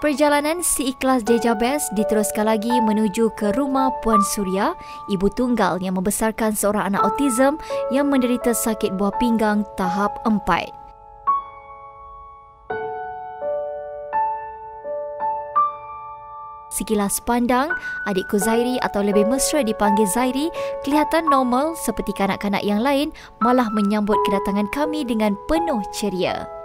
Perjalanan si ikhlas Jejabes diteruskan lagi menuju ke rumah Puan Surya, ibu tunggal yang membesarkan seorang anak autism yang menderita sakit buah pinggang tahap 4. Sekilas pandang, adikku Zairi atau lebih mesra dipanggil Zairi kelihatan normal seperti kanak-kanak yang lain malah menyambut kedatangan kami dengan penuh ceria.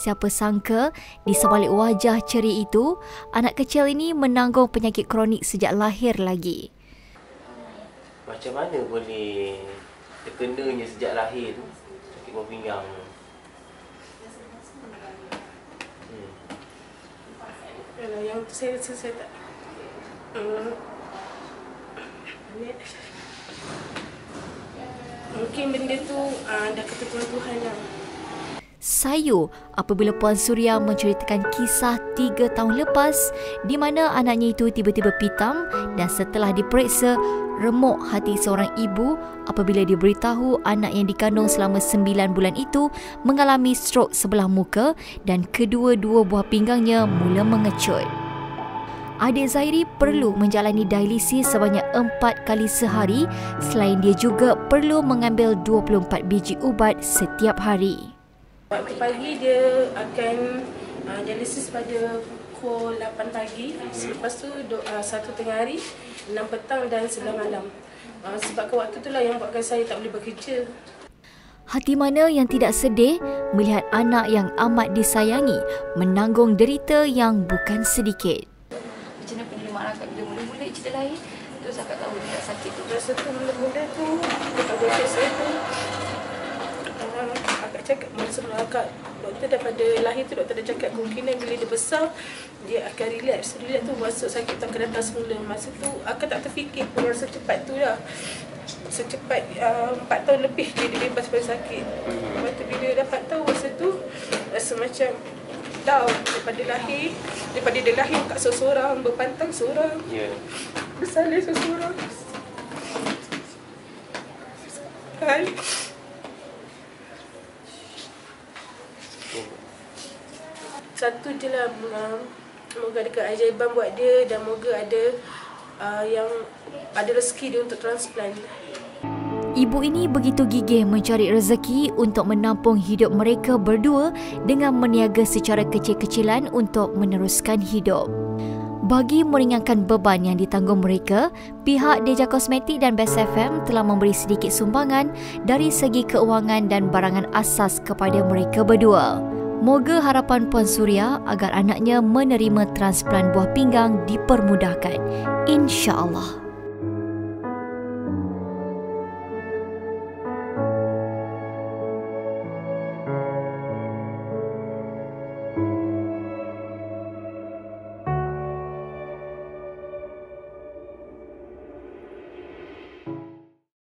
Siapa sangka di sebalik wajah ceri itu, anak kecil ini menanggung penyakit kronik sejak lahir lagi. Macam mana boleh terkenanya sejak lahir tu sakit buah pinggang? Hmm. Yang tu saya rasa saya tak hmm. Mungkin benda tu uh, dah ketentuan Tuhan lah sayu apabila Puan Surya menceritakan kisah tiga tahun lepas di mana anaknya itu tiba-tiba pitam dan setelah diperiksa remuk hati seorang ibu apabila diberitahu anak yang dikandung selama sembilan bulan itu mengalami strok sebelah muka dan kedua-dua buah pinggangnya mula mengecut. Adik Zairi perlu menjalani dialisis sebanyak empat kali sehari selain dia juga perlu mengambil 24 biji ubat setiap hari. Waktu pagi dia akan uh, dialisis pada pukul 8 pagi. Lepas tu uh, satu tengah hari, 6 petang dan 9 malam. Uh, sebab ke waktu itulah yang buatkan saya tak boleh bekerja. Hati mana yang tidak sedih melihat anak yang amat disayangi menanggung derita yang bukan sedikit. Macam mana penerima anak bila mula-mula cerita lain, terus akak tahu dia sakit tu. Rasa tu mula-mula tu, kepada saya tu, cakap masa akak doktor daripada lahir tu doktor dah cakap kemungkinan bila dia besar dia akan relax. Relax tu masuk sakit tu akan datang semula. Masa tu akak tak terfikir pun yang secepat tu lah. Secepat uh, 4 tahun lebih dia, dia bebas dari sakit. Lepas tu bila dapat tahu masa tu rasa macam down. Daripada lahir daripada dia lahir kat seorang berpantang seorang yeah. bersalin seorang Hai. Satu je lah uh, Moga ada keajaiban buat dia dan moga ada uh, yang ada rezeki dia untuk transplant. Ibu ini begitu gigih mencari rezeki untuk menampung hidup mereka berdua dengan meniaga secara kecil-kecilan untuk meneruskan hidup. Bagi meringankan beban yang ditanggung mereka, pihak Deja Kosmetik dan Best FM telah memberi sedikit sumbangan dari segi keuangan dan barangan asas kepada mereka berdua. Moga harapan Puan Surya agar anaknya menerima transplant buah pinggang dipermudahkan. InsyaAllah.